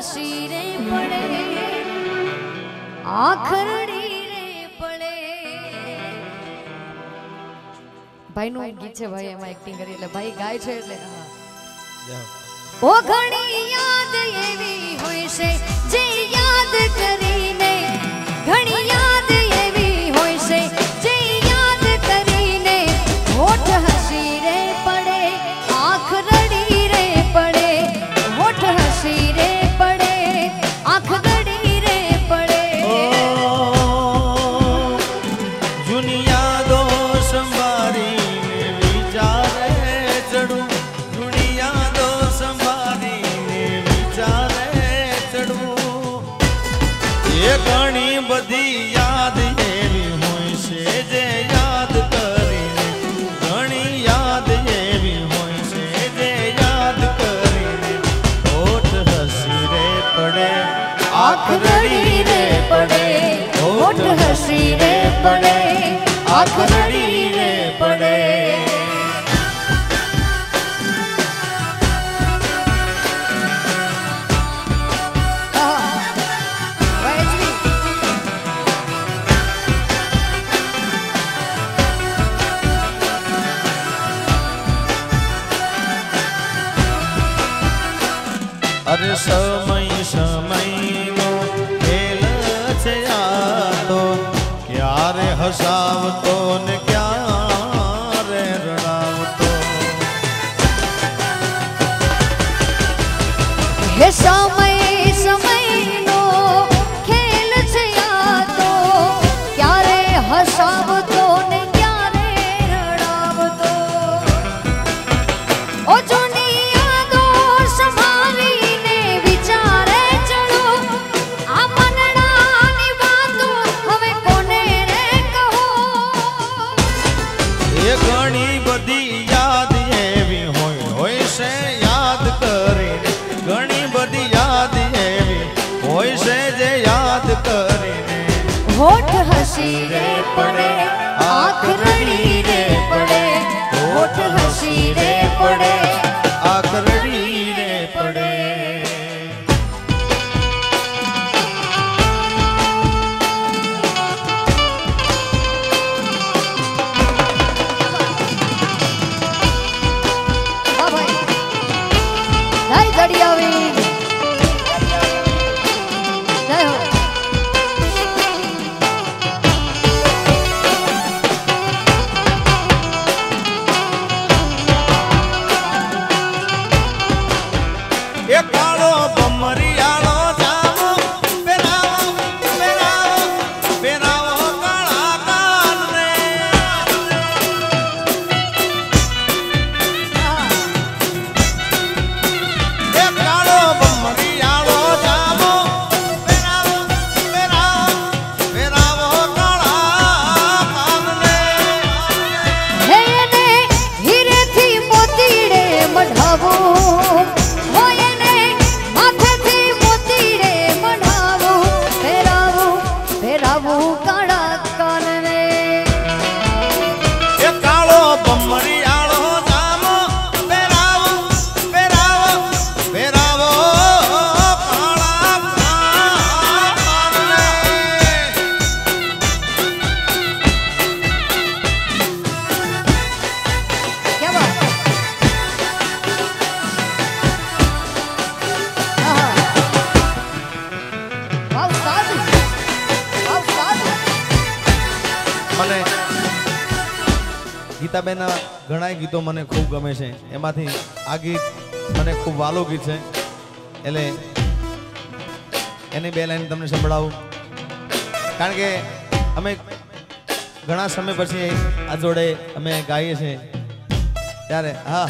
કાશી રે પડે આખરડી રે પડે ભાઈ નું ગીત છે ભાઈ એમાં એક્ટિંગ કરી એટલે ભાઈ ગાય છે એટલે હા. ઓ ઘણી યાદ એવી હોય છે જે યાદ કરે കാൽക്കുതടിയിലേ പടേ so જય જડિયાવી મને ગીતાબેનના ઘણા ગીતો મને ખૂબ ગમે છે. એમાંથી આ ગીત મને ખૂબ વાલું ગીત છે. એટલે એની બે લાઈન તમને સંભળાવું. કારણ કે અમે ઘણા સમય પછી આ જોડે અમે ગાઈએ છીએ. ત્યારે હા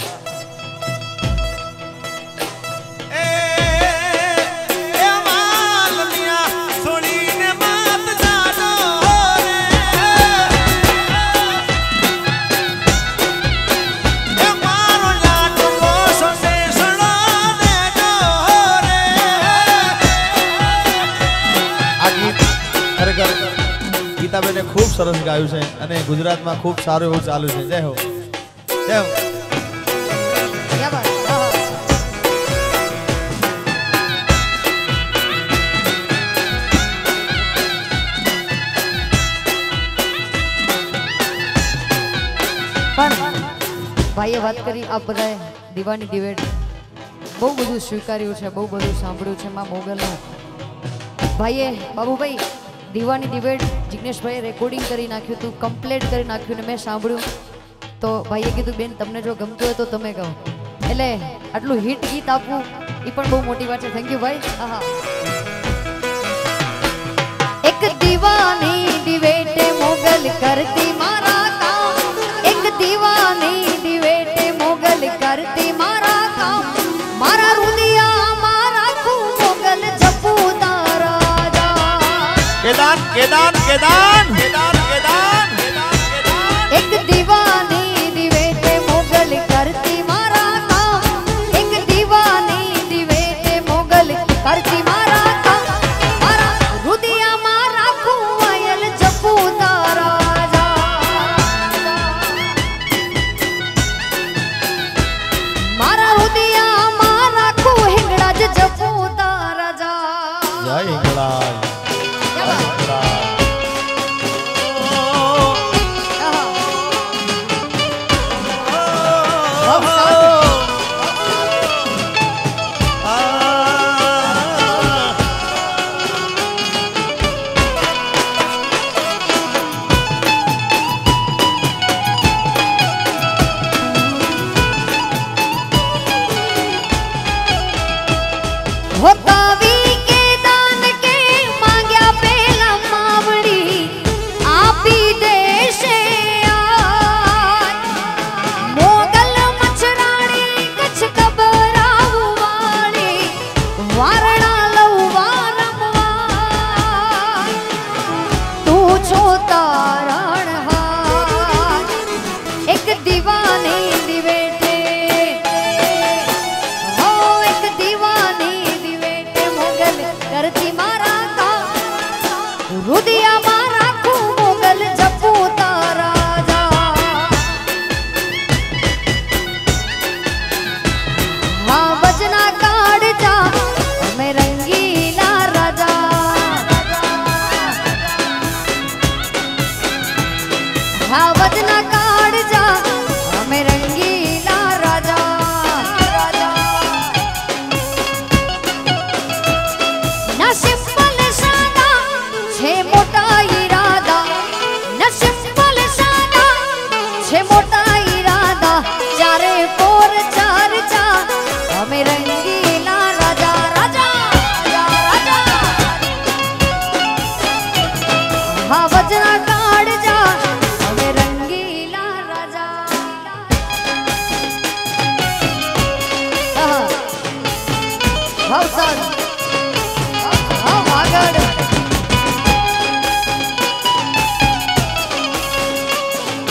સરસ ગાયું છે અને ગુજરાતમાં ખૂબ સારું એવું ચાલુ છે. જય હો. જય ભાઈએ વાત કરી આ બધાએ દિવાની દિવેટ બહુ બધું સ્વીકાર્યું છે, બહુ બધું સાંભળ્યું છે મા મોગલનું. ભાઈએ, બાબુભાઈ દીવાની ડિબેટ જિગ્નેશભાઈએ રેકોર્ડિંગ કરી નાખ્યું હતું કમ્પ્લેટ કરી નાખ્યું ને મેં સાંભળ્યું. તો ભાઈએ કીધું, બેન, તમને જો ગમતું હોય તો તમે ગાઓ. એટલે આટલું હિટ ગીત આપવું એ પણ બહુ મોટી વાત છે. થેન્ક યુ ભાઈ. હા એક દીવાની ડિબેટ મોગલ કરતી મારા એક દીવાની ડિબેટ મોગલ કરતી केदान केदान केदान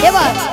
એવા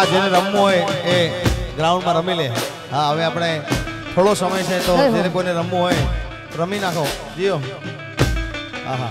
હા જેને રમવું હોય એ ગ્રાઉન્ડમાં રમી લે. હા હવે આપણે થોડો સમય છે તો જેને કોઈને રમવું હોય રમી નાખો. જીઓ. હા હા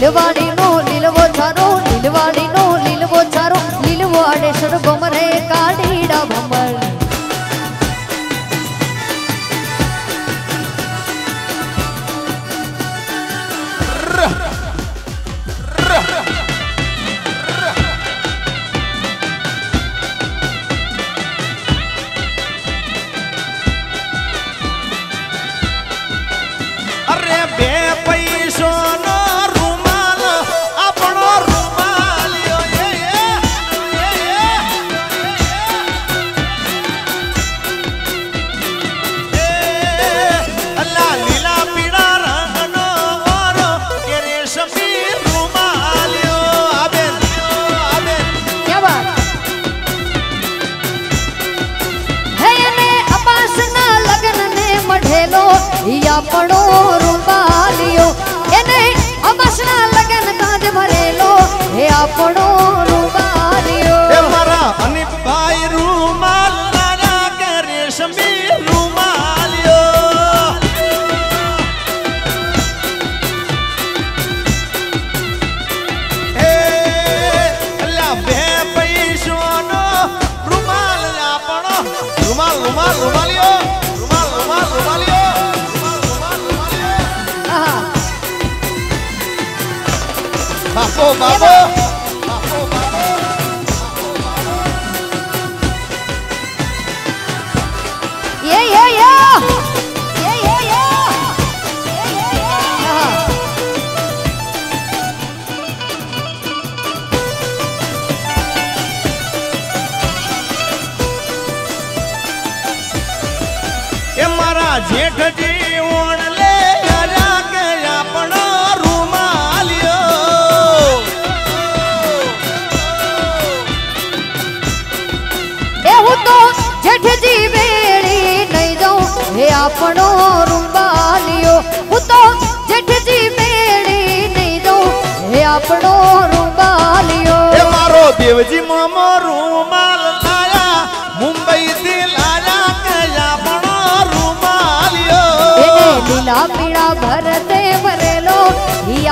લીલવાડી નો લીલવો છારો લીલવાડી નો લીલવો છારો લીલવો આડેશ્વર ગોમરે કાઢી.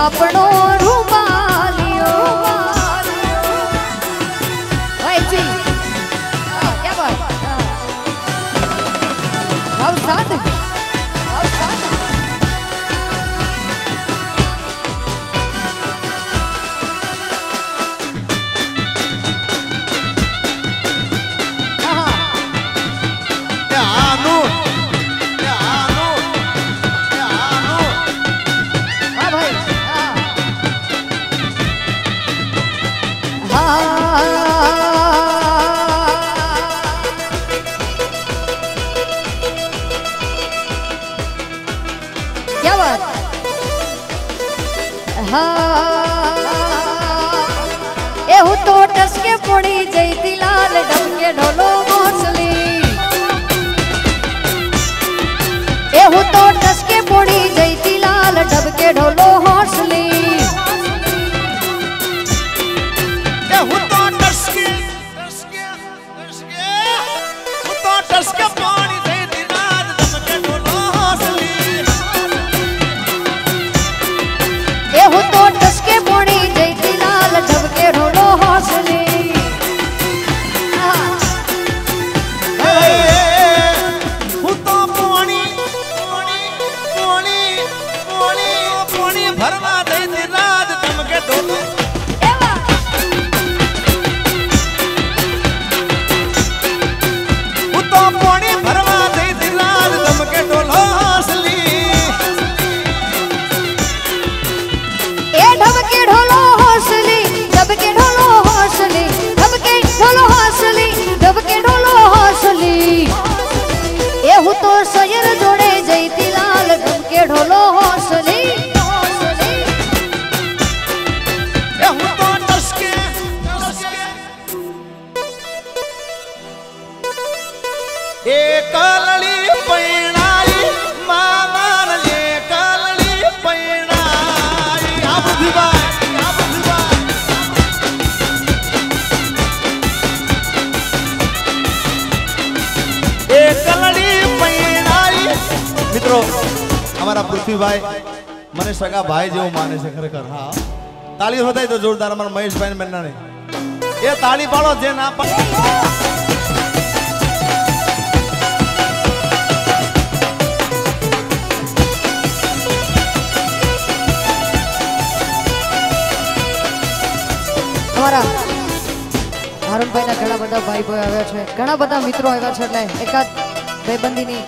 આપણો જેના અમારા હરણભાઈના ઘણા બધા ભાઈ આવ્યા છે. ઘણા બધા મિત્રો આવ્યા છે એટલે એકાદ ભાઈબંધીની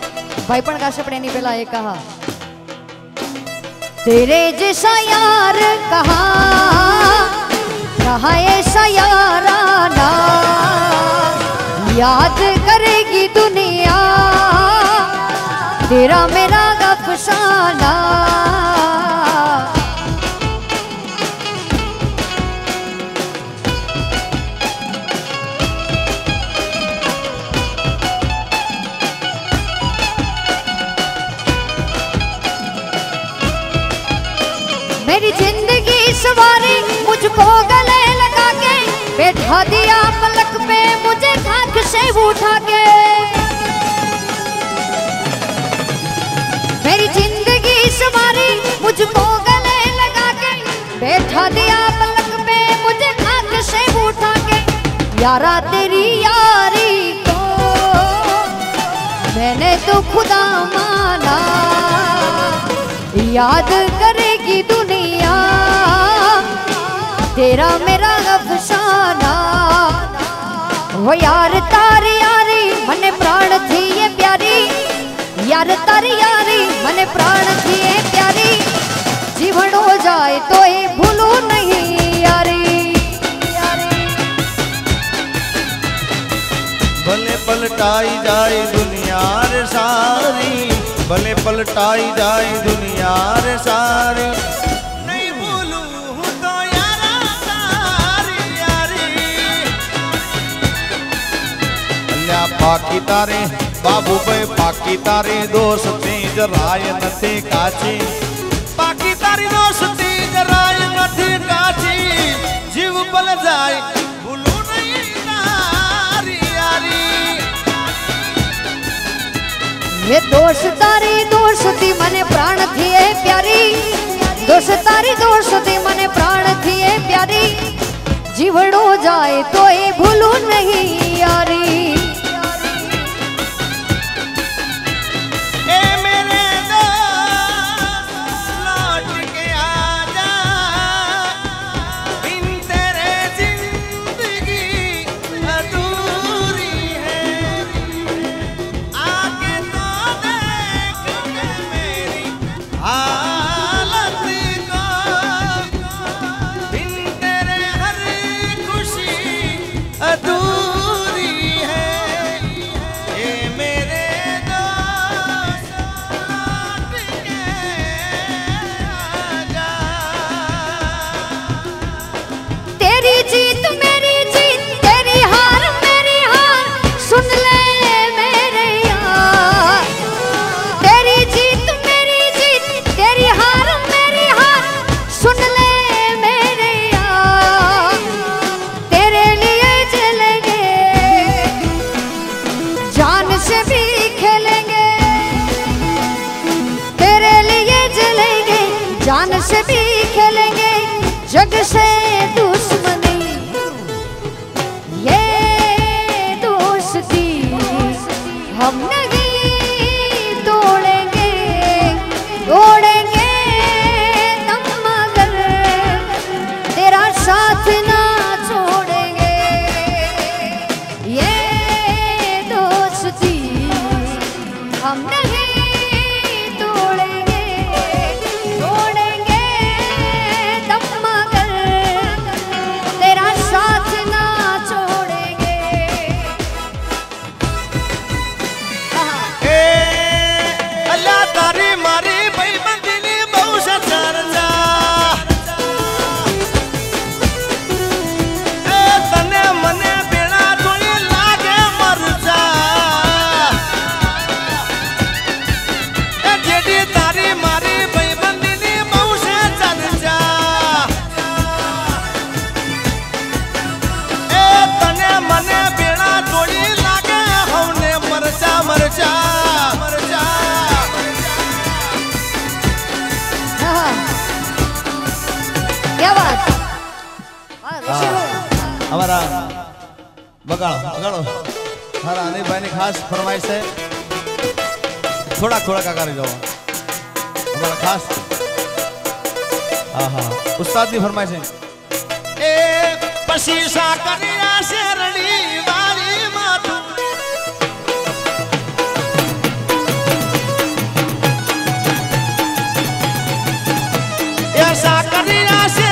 ભાઈ પણ ગાશે, પણ એની પહેલા એ કહા તેરે જૈસા યાર કહા कहा ऐसा याद करेगी दुनिया। तेरा मेरा अफसाना। मेरी ज़िंदगी सवारी मुझको यारा तेरी यारी को, मैंने तो खुदा माना। याद करेगी दुनिया, तेरा मेरा अफसाना। वो यार तारी यारी, मने प्राण थी ये प्यारी। यार तारी यारी, मने प्राण थी ये प्यारी। जीवन हो जाए तो ये पलटाई जाए दुनिया रे सारी। भले पलटाई जाए दुनिया रे सारी बाकी तो तारे बाबू पे बाकी तारे दोस्ती जराय नथी काची। बाकी तारी दोस्ती जराय नथी काची। जीव पल जाए ये दोष तारी, दोष थी मने प्राण थी ए प्यारी। दोष तारी, दोष थी मने प्राण थी ए प्यारी। जीवड़ो जाए तो ये भूलू नहीं यारी। कर गवा हमारा खास आहा उस्ताद की फरमाइश है ए पसीसा करिया शेरड़ी वाली मातू। ऐसा करिया शेरड़ी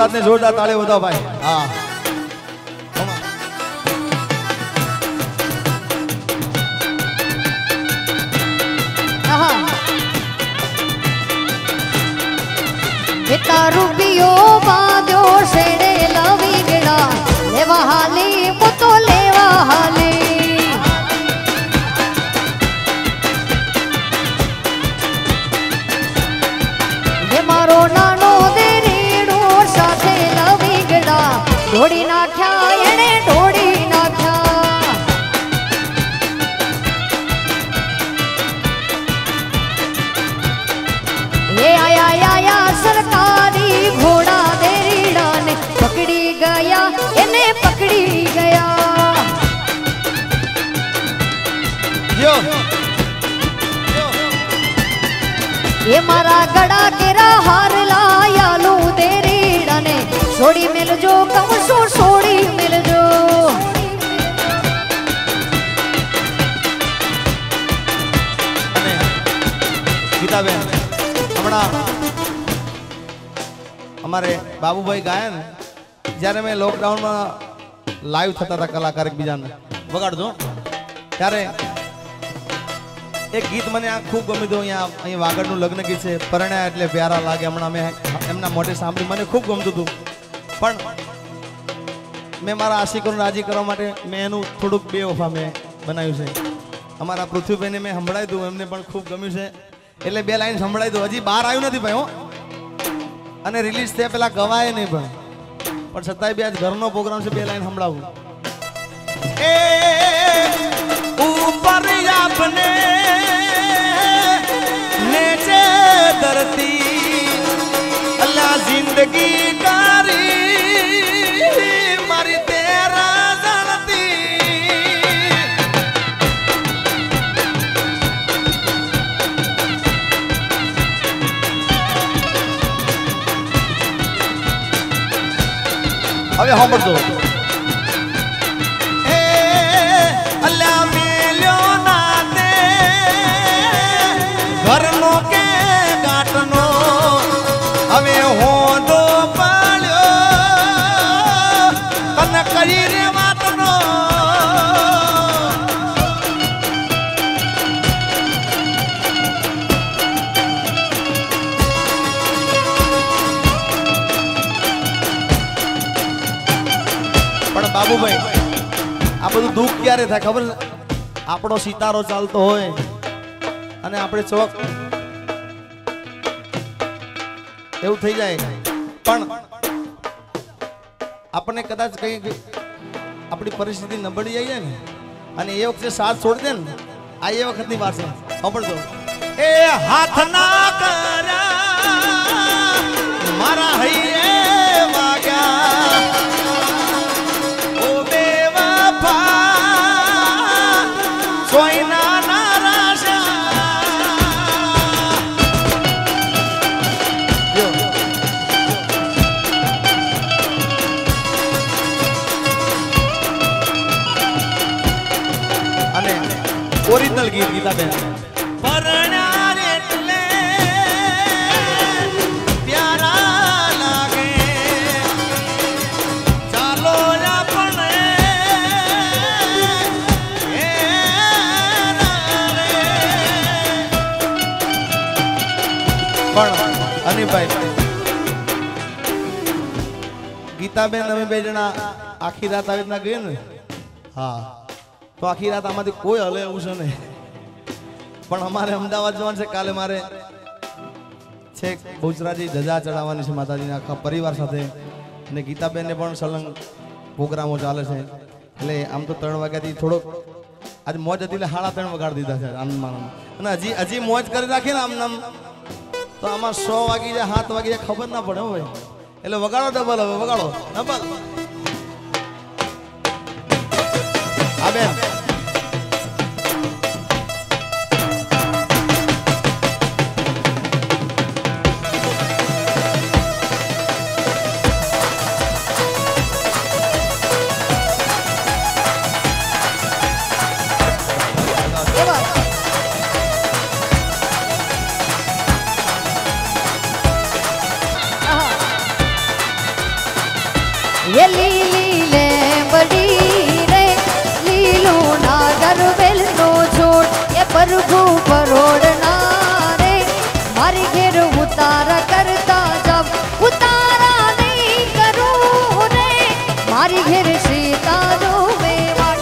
વરસાદને જોરદાર તાળીઓ બધા ભાઈ. હા. જો એ મારા ગળા કેરા હાર લાયાલું દેરીડાને છોડી મેલજો કમસો છોડી મેલજો અને ગીતાબેન હમણાં અમારે બાબુભાઈ ગાયન જ્યારે મેં લોકડાઉનમાં લાઈવ થતા હતા કલાકાર એકબીજાને વગાડજો ત્યારે એક ગીત મને આ ખૂબ ગમ્યું હતું અહીંયા અહીં વાગડનું લગ્ન ગીત છે. પરણ્યા એટલે પ્યારા લાગે. હમણાં મેં એમના મોઢે સાંભળ્યું. મને ખૂબ ગમતું હતું. પણ મેં મારા આશિકોને રાજી કરવા માટે મેં એનું થોડુંક બે વફા મેં બનાવ્યું છે. અમારા પૃથ્વીભાઈને મેં સંભળાવી દઉં એમને પણ ખૂબ ગમ્યું છે. એટલે બે લાઈન સંભળાવી દઉં હજી બહાર આવ્યું નથી ભાઈ, હો. અને રિલીઝ થયા પેલા ગવાય નહીં પણ. પણ છતાંય બે આજ ઘરનો પ્રોગ્રામ છે. બે લાઈન સંભળાવું. ऊपर अपने नीचे धरती अल्लाह ज़िंदगी कारी अब हम दो। ક્યારે થાય, ખબર આપણો સિતારો ચાલતો હોય અને આપણે ચોક એવું થઈ જાય. પણ આપણને કદાચ કઈ આપણી પરિસ્થિતિ નબળી જાય ને, અને એ વખતે સાથ છોડી દે ને, આ એ વખતની વાત છે. સાંભળજો એ હાથ ના કર્યા મારા હૈયે વાગ્યા. ઓરિજિનલ ગીત ગીતાબેન પરણ્યા એટલે પ્યારા લાગે ચાલો આપણે પણ અનિભાઈ ગીતાબેન અમે બે જણા આખી રાત આવી રીતના ગઈ ને હા તો આખી રાત આમાંથી કોઈ હલે એવું છે નહીં. પણ અમારે અમદાવાદ જવાનું છે, કાલે મારે છેક બહુચરાજી ધજા ચડાવવાની છે માતાજીના આખા પરિવાર સાથે. અને ગીતાબેનને પણ સળંગ પ્રોગ્રામો ચાલે છે. એટલે આમ તો ત્રણ વાગ્યાથી થોડોક આજે મોજ હતી એટલે સાડા ત્રણ વગાડી દીધા છે આનંદમાં અને હજી હજી મોજ કરી રાખીએ ને આમ તો આમાં સો વાગી જાય, સાત વાગી જાય, ખબર ના પડે હવે એટલે વગાડો ડબલ હવે, વગાડો. Double Amen. Yeah, Lily. Hari घेर सीतारो मेवाड़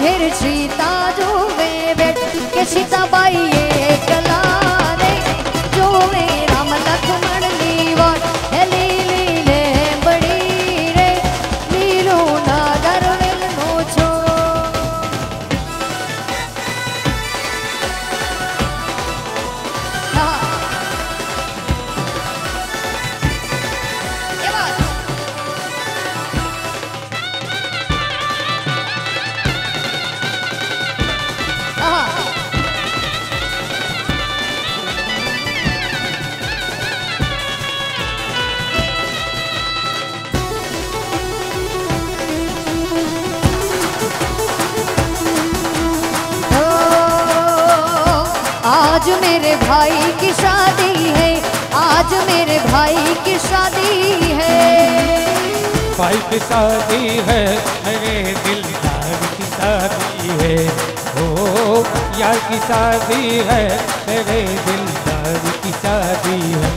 घेर सीता शादी है मेरे दिलदार की शादी है। ओ यार की शादी है मेरे दिलदार की शादी है।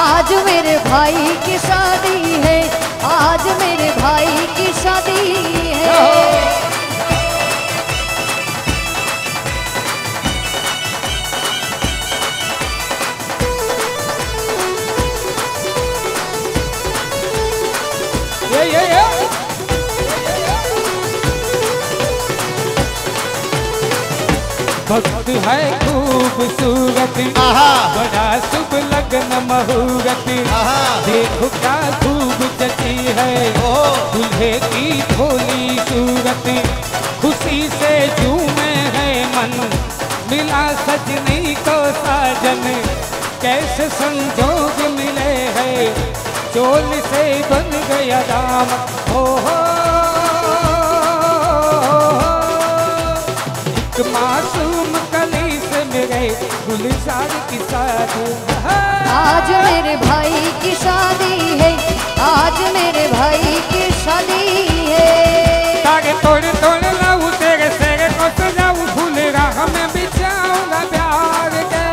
आज मेरे भाई की शादी है आज मेरे भाई की शादी है। भक्त है खूबसूरत। बड़ा शुभ लगन मुहूर्त। देखो क्या खूब जची है। दूल्हे की भोली सूरत। खुशी से झूमे है मन। मिला सजनी को साजन। कैसे संजोग मिले है। चोल से बन गया दाम। हो एक मासूम कली से मेरे गुलजार की शादी आज मेरे भाई की शादी है आज मेरे भाई की शादी है। तागे तोड़ तोड़ लाऊं तेरे सेरे को सजाऊं फूल राह में बिछाऊँगा प्यार के।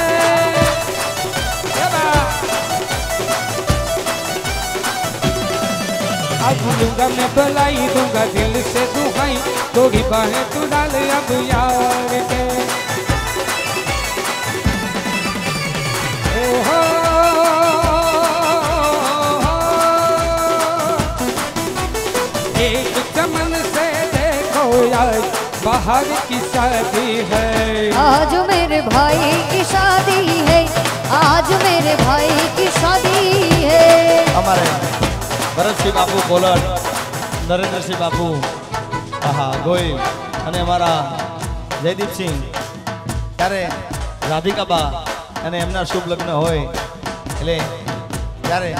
ये बा। मैं बलाई दूँगा दिल से दुहाई थोड़ी बाहें तू डाल अब यार के। देखो यार बाहर की शादी है आज मेरे भाई की शादी है आज मेरे भाई की शादी है અમારે ભરતસિંહ બાપુ કોલટ નરેન્દ્રસિંહ બાપુ આહા ગોહિલ અને અમારા જયદીપસિંહ ત્યારે રાધિકાબા અને એમના શુભ લગ્ન હોય એટલે ત્યારે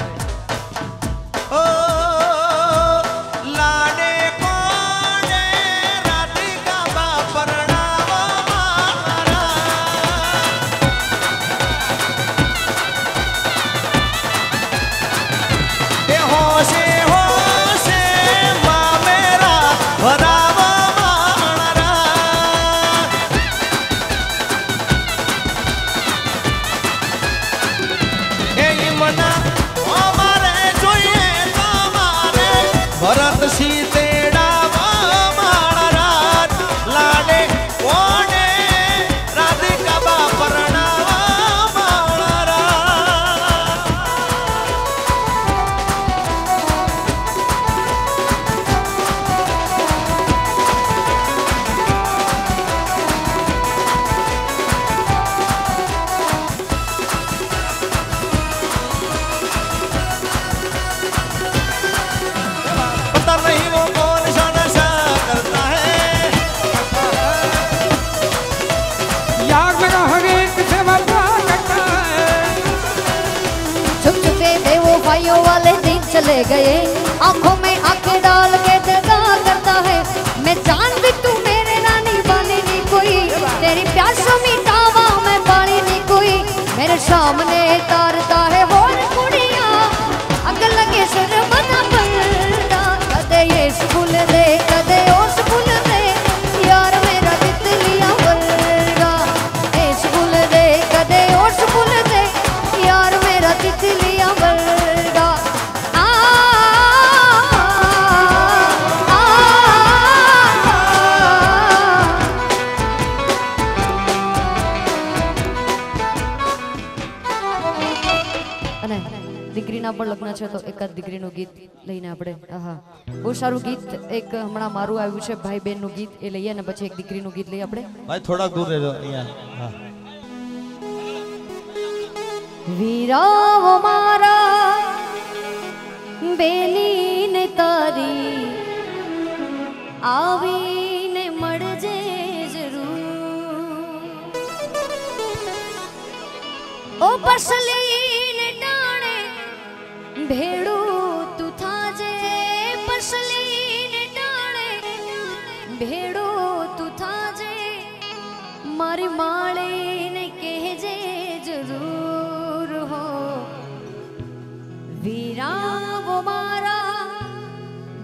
દીકરીના પણ લગ્ન છે તો એકાદ દીકરીનું ગીત લઈને આપણે હા બહુ સારું ગીત એક હમણાં મારું આવ્યું છે ભાઈ બહેનનું ગીત એ લઈએ ને પછી એક દીકરીનું ગીત લઈએ આપણે ભાઈ થોડાક દૂર રહેજો અહીંયા હા વીરાઓ મારા બેનીને તારી આવીને મળજે જરૂર ઓ પસલીને ટાણે ભેડું તું થાજે, પસલીને ટાણે ભેડું તું થાજે, મારી માળીને કહેજે, જરૂર હો. વીરાવો મારા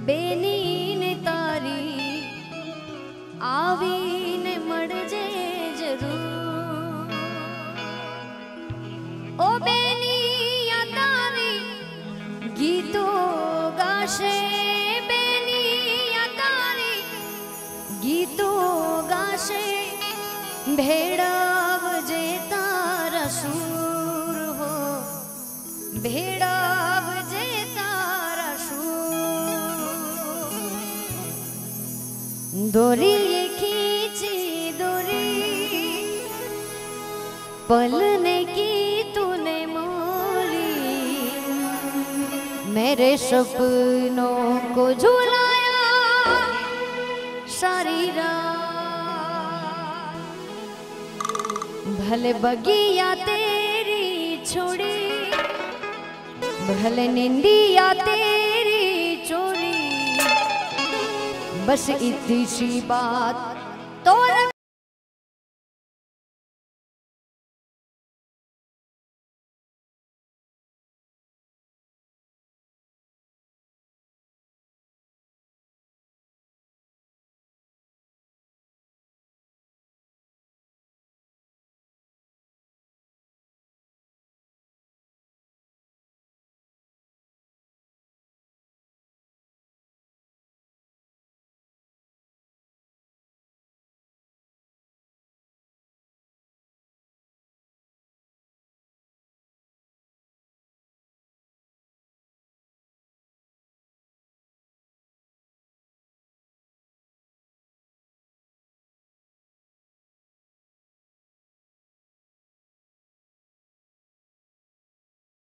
બેનીને તારી, આવીને મળજે. भेड़ा जेता रसूर हो। भेड़ा जेता रसूर ये खींची दोरी, पलने की तूने मोरी मेरे सपनों को झुलाया, सारी रात भले बगिया तेरी छोड़ी भले निंदिया तेरी चोरी। बस इतनी सी बात